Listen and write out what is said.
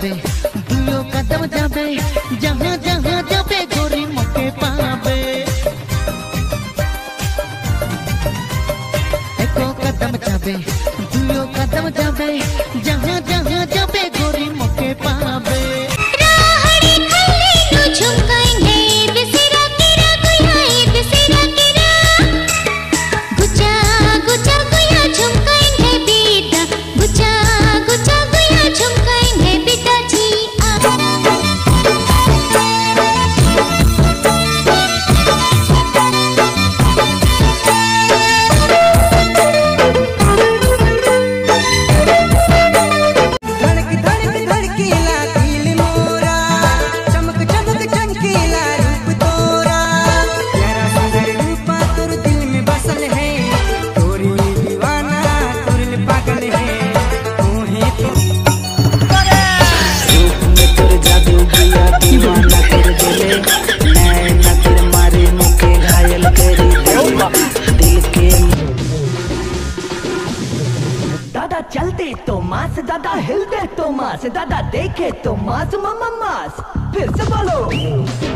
जाबे दुयो कदम जाबे जहाँ जहाँ जाबे गोरी मके पाबे एको कदम जाबे दुयो कदम जाबे जहाँ जहाँ जाबे गोरी चलते तो मास, दादा हिल दे तो मास, दादा देखे तो मास, मामा मास। फिर से बोलो।